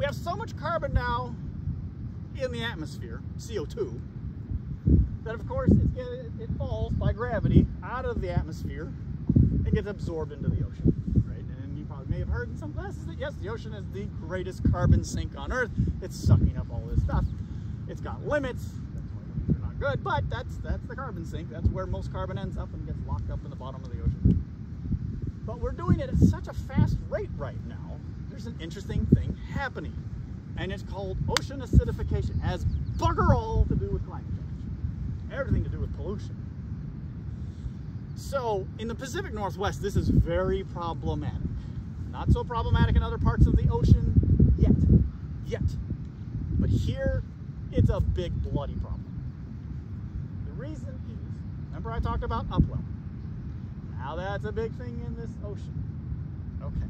We have so much carbon now in the atmosphere, CO2, that of course it, it falls by gravity out of the atmosphere and gets absorbed into the ocean, right? And you probably may have heard in some classes that yes, the ocean is the greatest carbon sink on Earth. It's sucking up all this stuff. It's got limits. That's why limits are not good, but that's that's the carbon sink. That's where most carbon ends up and gets locked up in the bottom of the ocean. But we're doing it at such a fast rate right now. There's an interesting thing happening, and it's called ocean acidification. Has bugger all to do with climate change. Everything to do with pollution. So in the Pacific Northwest, this is very problematic. Not so problematic in other parts of the ocean yet, yet. But here, it's a big bloody problem. The reason is, remember I talked about upwelling. Now that's a big thing in this ocean. Okay.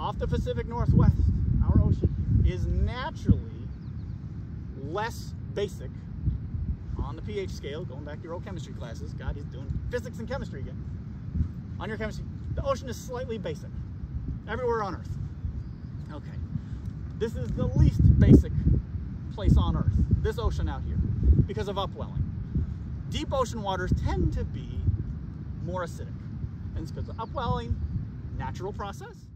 Off the Pacific Northwest, our ocean is naturally less basic on the pH scale, going back to your old chemistry classes. God, he's doing physics and chemistry again. On your chemistry, the ocean is slightly basic everywhere on Earth. Okay. This is the least basic place on Earth, this ocean out here, because of upwelling. Deep ocean waters tend to be more acidic. And it's because of upwelling, natural process.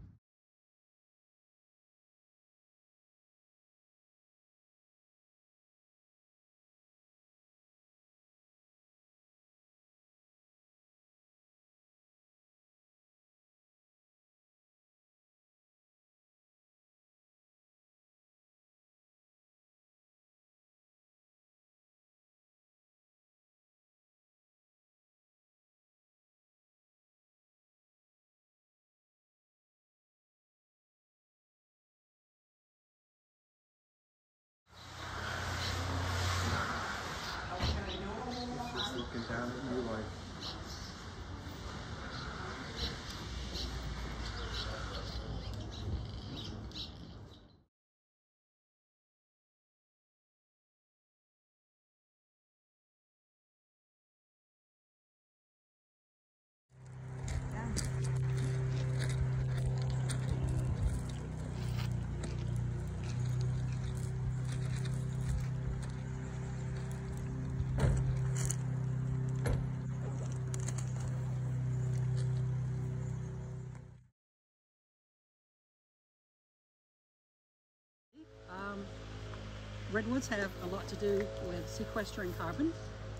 Redwoods have a lot to do with sequestering carbon.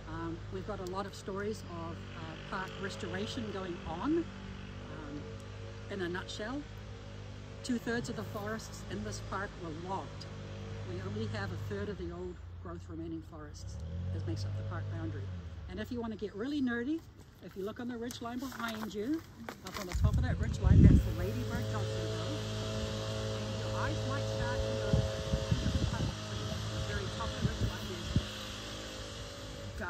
Um, we've got a lot of stories of uh, park restoration going on. Um, in a nutshell, two-thirds of the forests in this park were logged. We only have a third of the old growth remaining forests that makes up the park boundary. And if you want to get really nerdy, if you look on the ridge line behind you, up on the top of that ridge line, that's the Lady Bird Grove. And your eyes might start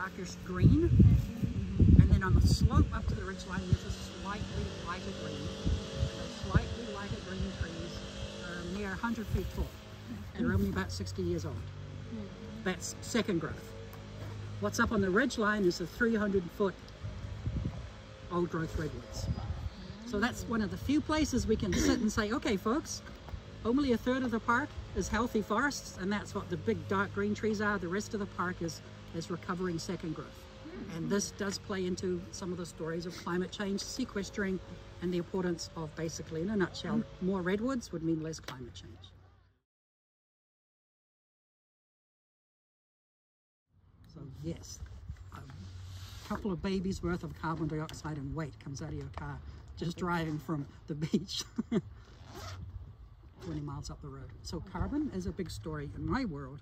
darkish green. And then on the slope up to the ridge line, there's a slightly lighter green. And those slightly lighter green trees are near 100 feet tall. And are only about 60 years old. That's second growth. What's up on the ridge line is the 300 foot old growth redwoods. So that's one of the few places we can sit and say, okay folks, only a third of the park is healthy forests and that's what the big dark green trees are. The rest of the park is, is recovering second growth. And this does play into some of the stories of climate change, sequestering, and the importance of basically, in a nutshell, more redwoods would mean less climate change. So yes, a couple of babies worth of carbon dioxide and weight comes out of your car just driving from the beach 20 miles up the road. So carbon is a big story in my world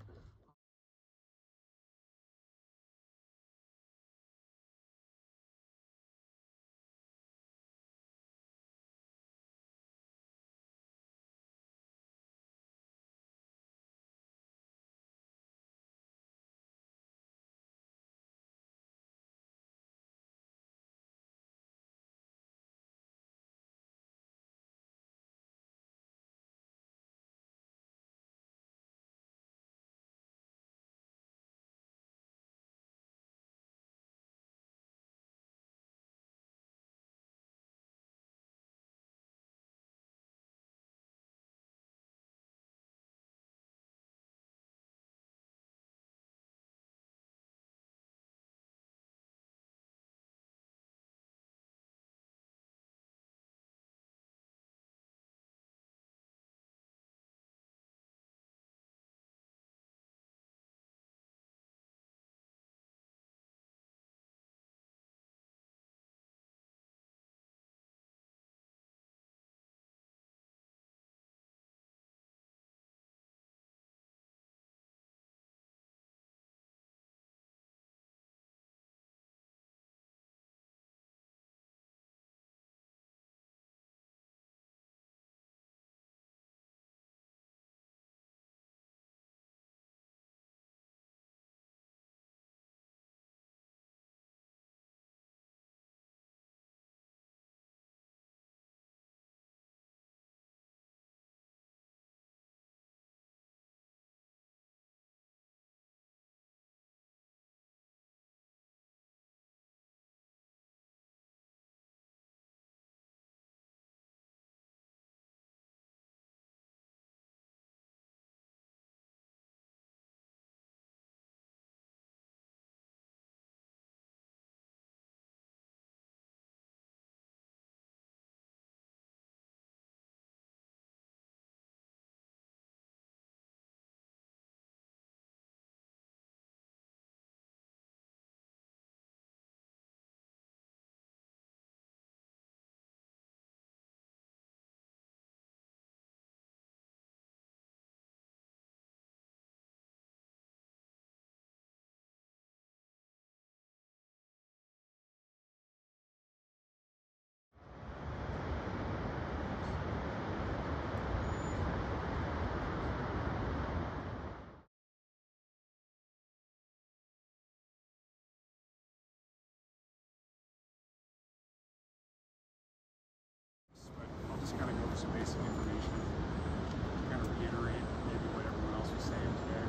some basic information to kind of reiterate maybe what everyone else was saying today.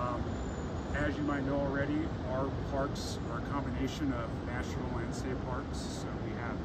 Um, as you might know already, our parks are a combination of national and state parks. So we have